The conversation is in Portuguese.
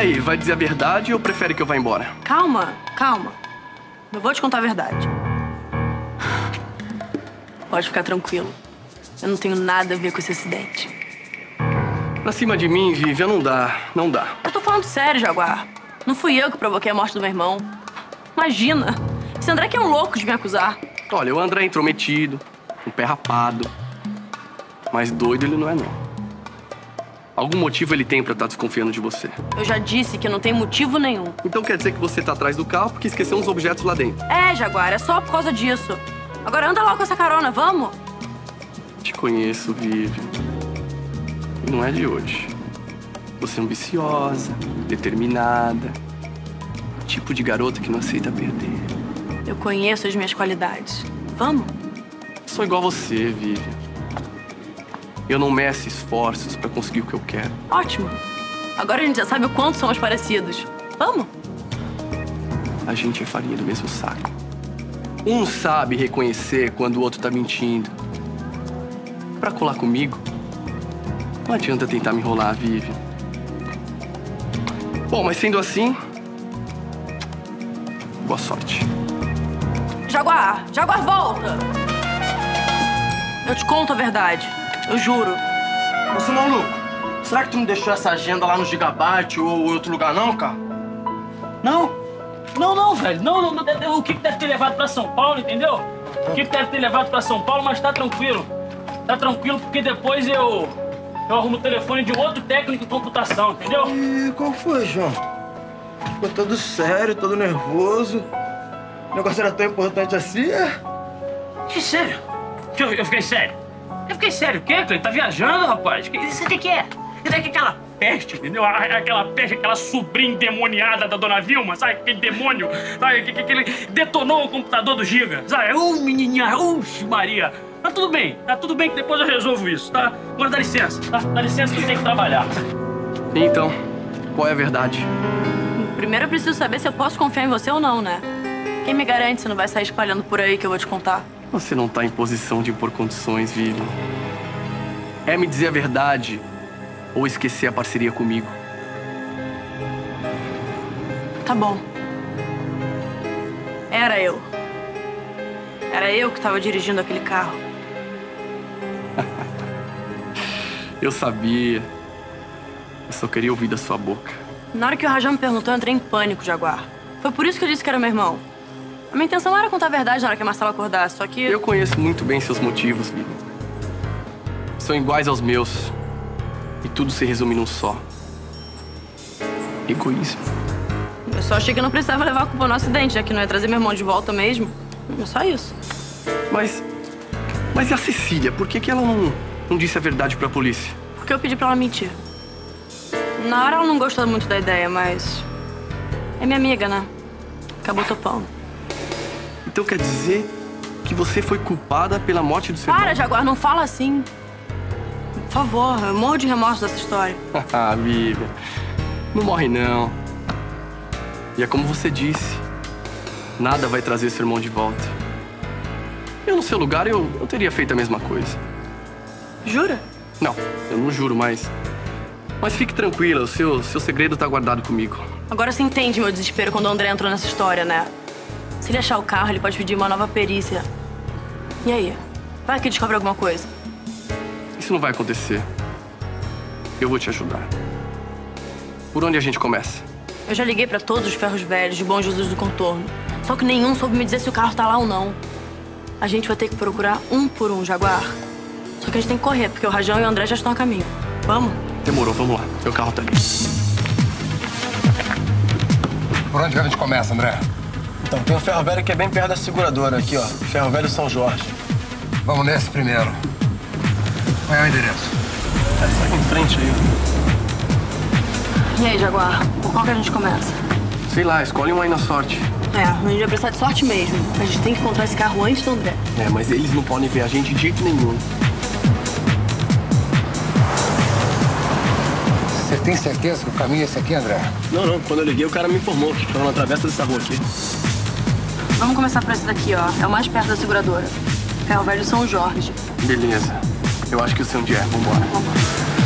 aí, vai dizer a verdade ou prefere que eu vá embora? Calma, calma. Eu vou te contar a verdade. Pode ficar tranquilo. Eu não tenho nada a ver com esse acidente. Pra cima de mim, Vivian, não dá, não dá. Eu tô falando sério, Jaguar. Não fui eu que provoquei a morte do meu irmão. Imagina. Esse André que é um louco de me acusar. Olha, o André é intrometido, um pé rapado. Mas doido ele não é, não. Algum motivo ele tem pra estar desconfiando de você. Eu já disse que não tem motivo nenhum. Então quer dizer que você tá atrás do carro porque esqueceu uns objetos lá dentro. É, Jaguar, é só por causa disso. Agora anda lá com essa carona, vamos? Te conheço, Vivian. E não é de hoje. Você é ambiciosa, determinada. Tipo de garota que não aceita perder. Eu conheço as minhas qualidades. Vamos? Sou igual a você, Vivian. Eu não meço esforços pra conseguir o que eu quero. Ótimo. Agora a gente já sabe o quanto somos parecidos. Vamos? A gente é farinha do mesmo saco. Um sabe reconhecer quando o outro tá mentindo. Pra colar comigo, não adianta tentar me enrolar, Vivian. Bom, mas sendo assim, boa sorte. Jaguar! Jaguar, volta! Eu te conto a verdade. Eu juro. Você maluco, será que tu não deixou essa agenda lá no Gigabyte ou em outro lugar não, cara? Não? Não, não, velho. Não, não, não, o que deve ter levado pra São Paulo, entendeu? O que deve ter levado pra São Paulo, mas tá tranquilo. Tá tranquilo porque depois eu. Eu arrumo o telefone de outro técnico de computação, entendeu? E qual foi, João? Ficou todo sério, todo nervoso. O negócio era tão importante assim, é? Que sério? Eu, eu fiquei sério. Eu fiquei sério. O quê, Cleiton? Tá viajando, rapaz? Que- Isso aqui que é? Isso aqui é aquela peste, entendeu? Aquela peste, aquela sobrinha endemoniada da Dona Vilma, sabe? Aquele demônio, sabe? Que, que, que ele detonou o computador do Giga, sabe? Ô, menininha, uxe, Maria. Tá tudo bem, tá tudo bem que depois eu resolvo isso, tá? Agora dá licença, tá? Dá licença que eu tenho que trabalhar. E então, qual é a verdade? Primeiro eu preciso saber se eu posso confiar em você ou não, né? Quem me garante que você não vai sair espalhando por aí que eu vou te contar? Você não tá em posição de impor condições, Vivian. É me dizer a verdade ou esquecer a parceria comigo. Tá bom. Era eu. Era eu que tava dirigindo aquele carro. Eu sabia. Eu só queria ouvir da sua boca. Na hora que o Rajão me perguntou, eu entrei em pânico, Jaguar. Foi por isso que eu disse que era meu irmão. A minha intenção era contar a verdade na hora que a Marcela acordasse, só que... Eu conheço muito bem seus motivos, Vivian. São iguais aos meus. E tudo se resume num só. Egoísmo. Eu só achei que não precisava levar a culpa no acidente, já que não ia trazer meu irmão de volta mesmo. É só isso. Mas. Mas e a Cecília? Por que, que ela não, não disse a verdade pra polícia? Porque eu pedi pra ela mentir. Na hora ela não gostou muito da ideia, mas... É minha amiga, né? Acabou topando. Então quer dizer que você foi culpada pela morte do seu Para, Jaguar, não fala assim. Por favor, eu morro de remorso dessa história. Ah, Vivian. Não morre, não. E é como você disse. Nada vai trazer seu irmão de volta. Eu, no seu lugar, eu, eu teria feito a mesma coisa. Jura? Não, eu não juro, mas... Mas fique tranquila, o seu, seu segredo tá guardado comigo. Agora você entende meu desespero quando o André entrou nessa história, né? Se ele achar o carro, ele pode pedir uma nova perícia. E aí? Vai que descobre alguma coisa. Isso não vai acontecer. Eu vou te ajudar. Por onde a gente começa? Eu já liguei pra todos os ferros velhos de Bom Jesus do Contorno. Só que nenhum soube me dizer se o carro tá lá ou não. A gente vai ter que procurar um por um, Jaguar. Só que a gente tem que correr, porque o Rajão e o André já estão a caminho. Vamos? Demorou, vamos lá. Meu carro tá ali. Por onde que a gente começa, André? Então, tem um ferro velho que é bem perto da seguradora aqui, ó. Ferro velho São Jorge. Vamos nesse primeiro. Qual é o endereço? É aqui em frente aí. E aí, Jaguar? Por qual que a gente começa? Sei lá, escolhe um aí na sorte. É, a gente vai precisar de sorte mesmo. A gente tem que encontrar esse carro antes do André. É, mas eles não podem ver a gente de jeito nenhum. Você tem certeza que o caminho é esse aqui, André? Não, não. Quando eu liguei, o cara me informou que ficava na travessa dessa rua aqui. Vamos começar por esse daqui, ó. É o mais perto da seguradora. Ferro Velho São Jorge. Beleza. Eu acho que eu sei onde é. Vambora. Vamos.